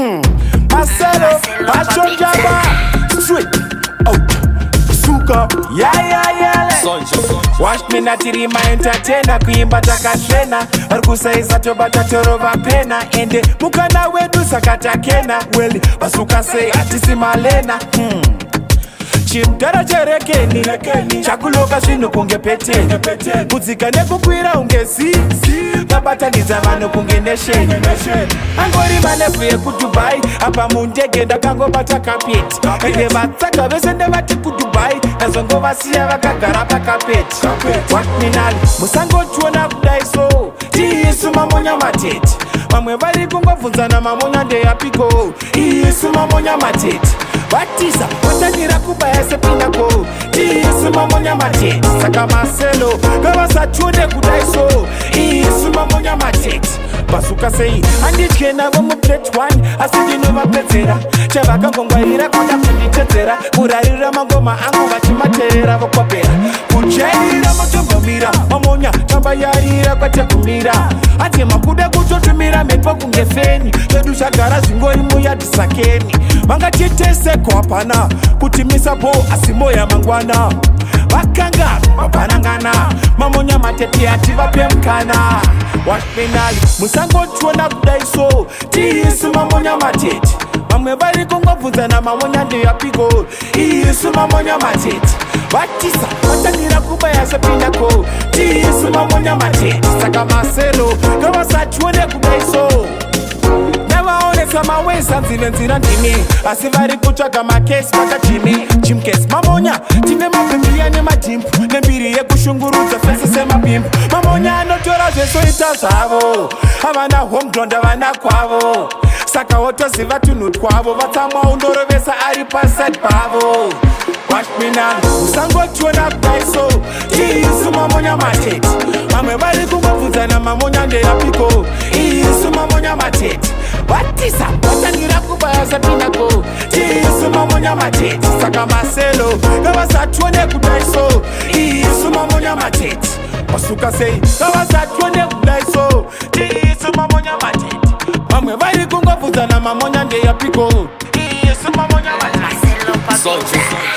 Hmm. Marcelo, Pacho Jabba, Sweet, Out, Suka, Yaya, yeah, Yaya. Yeah, yeah. wash ndinatirima entatena kuimba takahlena vari kusaisa tobata torova pena ende mukana wedu saka takena wel vasuka sei hatisi malena hmm. chimudhara cherekeni chakuloka zvinhu kunge peteni kudzika nekukwira unge zizi vabatanidza vanhu kunge nesheni manebvuye kudubai apa mundege ndakangobata kapeti ende vatsaga vese ndevati kudubai ndazongovasiya vakagara pakapeti wakminani musangotiona kudai so tiisu mamonya matete vamwe vari kungobvunzana mamonya ndeyapiko iisu mamonya matete vatiza vatanira kubaya sepinako tiisu mamonya matete saka maselo vevasationde kudai so iisu mamonya matete vasuka sei handitye navo muplate 1 asi ndinovapedzera chavakangongwaira kuda kunditedzera kurarira mangoma angu vachimateerera vokopera kujaira motombomira mamonya tambayarira kwatekumira hatema kuda kutotumira mhepo kunge feni zvedu zvagara zvingori muyadhisakeni vangatiteseko hapana kutimisa bo asimoya mangwana vakanga mabhanangana tetiativape mukana wakenali musangotiona kudai so tiisu mamonya matete vamwe vari kungobvunzana mamonya ndeyapiko iisu mamonya matete vatisa vatanira kuba yasepinako tiisu mamonya matete saka masero ndovasationekudai so Tisa, tsama wezanzine nzira ndimi asi vari kutsvaga makesi vakajimi jimcase mamonya tine mabhimbiya nemadhimpu nembiri yekushungurudza sese semabhimbu mamonya anotora zvesoita zvavo havana homdonda vana kwavo saka wotoziva tunhu twavo vatsamwa undorovesa ari pasad pavo usangotiona kwaiso iisu mamonya matete vamwe vari kungobvunzana mamonya ndeyapiko iisu mamonya matete watisa vatangira kubayasa tinako tiisuma munyama tete saka maselo gavasatione kudaiso iisuma munyama tete wasuka sei gavasatione kudaiso tiisuma munyama tete vamwe vairi kungobvudzana mamonya ndeyapiko iisuma munyama tete